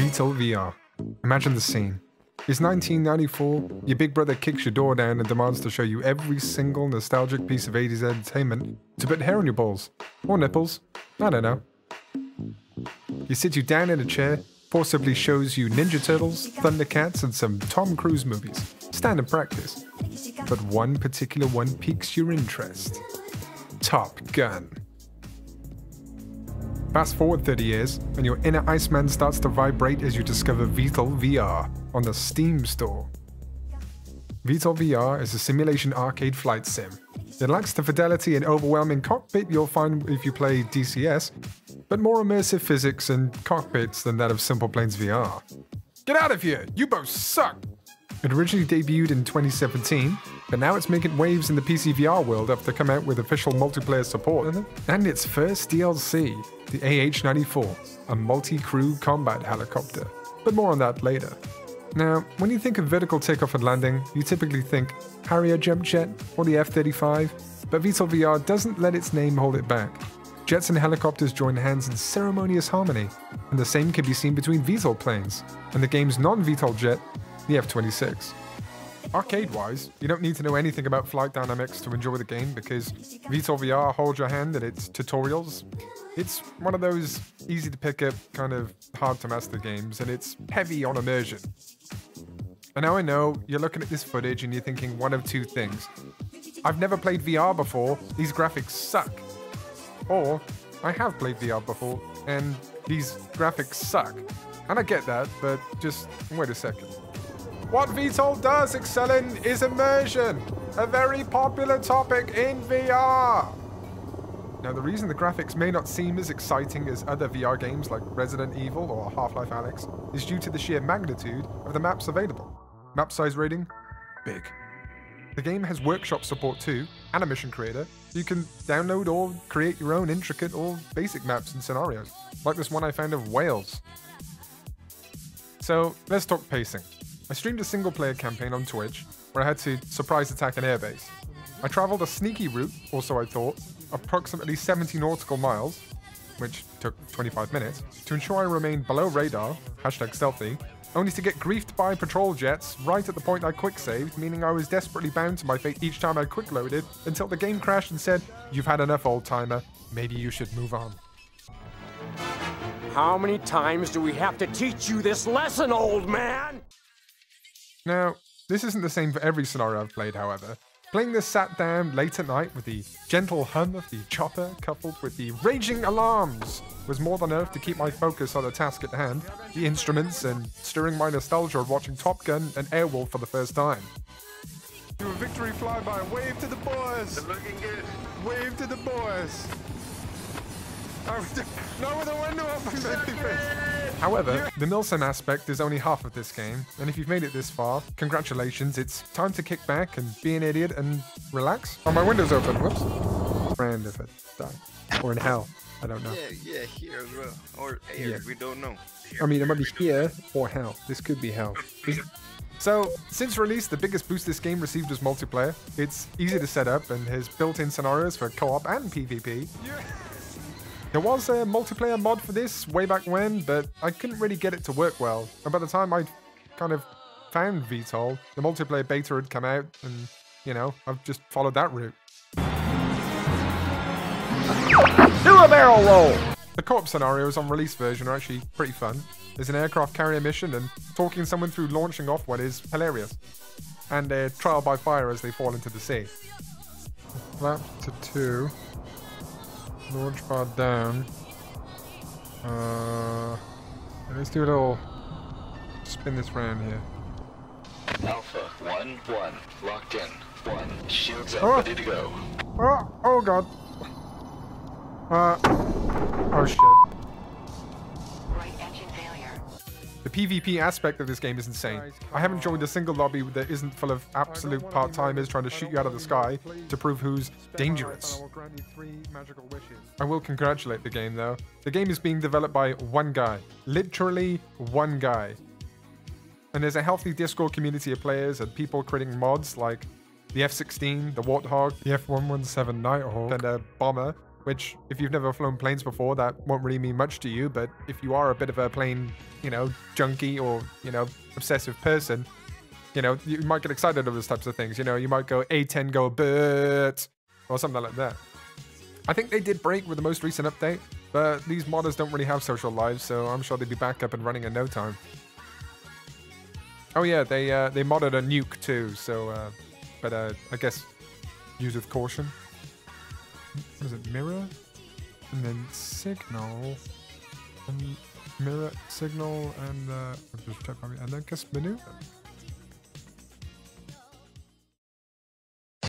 VTOL VR. Imagine the scene. It's 1994, your big brother kicks your door down and demands to show you every single nostalgic piece of 80s entertainment to put hair on your balls. Or nipples. I don't know. He sits you down in a chair, forcibly shows you Ninja Turtles, Thundercats, and some Tom Cruise movies. Standard practice. But one particular one piques your interest. Top Gun. Fast forward 30 years, and your inner Iceman starts to vibrate as you discover VTOL VR on the Steam store. VTOL VR is a simulation arcade flight sim. It lacks the fidelity and overwhelming cockpit you'll find if you play DCS, but more immersive physics and cockpits than that of Simple Planes VR. Get out of here! You both suck! It originally debuted in 2017, but now it's making waves in the PC VR world after coming out with official multiplayer support and its first DLC, the AH-94, a multi-crew combat helicopter. But more on that later. Now, when you think of vertical takeoff and landing, you typically think Harrier jump jet or the F-35, but VTOL VR doesn't let its name hold it back. Jets and helicopters join hands in ceremonious harmony, and the same can be seen between VTOL planes and the game's non-VTOL jet, the F-26. Arcade-wise, you don't need to know anything about flight dynamics to enjoy the game because VTOL VR holds your hand in its tutorials. It's one of those easy to pick up, kind of hard to master games, and it's heavy on immersion. And now I know you're looking at this footage and you're thinking one of two things. I've never played VR before, these graphics suck. Or, I have played VR before, and these graphics suck. And I get that, but just wait a second. What VTOL does excel in is immersion, a very popular topic in VR. Now, the reason the graphics may not seem as exciting as other VR games like Resident Evil or Half-Life Alyx is due to the sheer magnitude of the maps available. Map size rating? Big. The game has workshop support too, and a mission creator, you can download or create your own intricate or basic maps and scenarios, like this one I found of Wales. So, let's talk pacing. I streamed a single player campaign on Twitch where I had to surprise attack an airbase. I travelled a sneaky route, or so I thought, approximately 70 nautical miles, which took 25 minutes, to ensure I remained below radar, hashtag stealthy, only to get griefed by patrol jets right at the point I quick saved, meaning I was desperately bound to my fate each time I quick loaded until the game crashed and said, You've had enough, old timer. Maybe you should move on. How many times do we have to teach you this lesson, old man? Now, this isn't the same for every scenario I've played, however. Playing this sat down late at night with the gentle hum of the chopper coupled with the raging alarms was more than enough to keep my focus on the task at hand, the instruments, and stirring my nostalgia of watching Top Gun and Airwolf for the first time. Do a victory flyby, wave to the boys! They're looking good. Wave to the boys! No, with the window open, However, the Milsim aspect is only half of this game, and if you've made it this far, congratulations, it's time to kick back and be an idiot and relax. Oh, my window's open, whoops. Brand if it die. Or in hell, I don't know. Yeah, yeah, here as well. Or air, Yeah. we don't know. I mean, it might be here or hell. This could be hell. So, since release, the biggest boost this game received was multiplayer. It's easy to set up and has built-in scenarios for co-op and PvP. There was a multiplayer mod for this way back when, but I couldn't really get it to work well. And by the time I kind of found VTOL, the multiplayer beta had come out, and you know, I've just followed that route. Do a barrel roll! The co-op scenarios on release version are actually pretty fun. There's an aircraft carrier mission, and talking someone through launching off one is hilarious. And a trial by fire as they fall into the sea. Flap to two. Launch bar down. Uh, let's do a little spin this round here. Alpha 1 1. Locked in. 1. Shields up, Oh. ready to go. Oh, oh god. Uh, oh shit. The PvP aspect of this game is insane. I haven't joined a single lobby that isn't full of absolute part-timers trying to shoot you out of the sky to prove who's dangerous. I will congratulate the game though. The game is being developed by one guy. Literally one guy. And there's a healthy Discord community of players and people creating mods like the F-16, the Warthog, the F-117 Nighthawk, and a Bomber, which if you've never flown planes before, that won't really mean much to you. But if you are a bit of a plane, you know, junkie or you know, obsessive person, you know, you might get excited over those types of things. You know, you might go A10 go but or something like that. I think they did break with the most recent update, but these modders don't really have social lives, so I'm sure they'd be back up and running in no time. Oh yeah, they uh, they modded a nuke too, so uh, but uh, I guess use with caution. What is it? Mirror, and then signal, and mirror signal, and uh, just check my and then guess maneuver.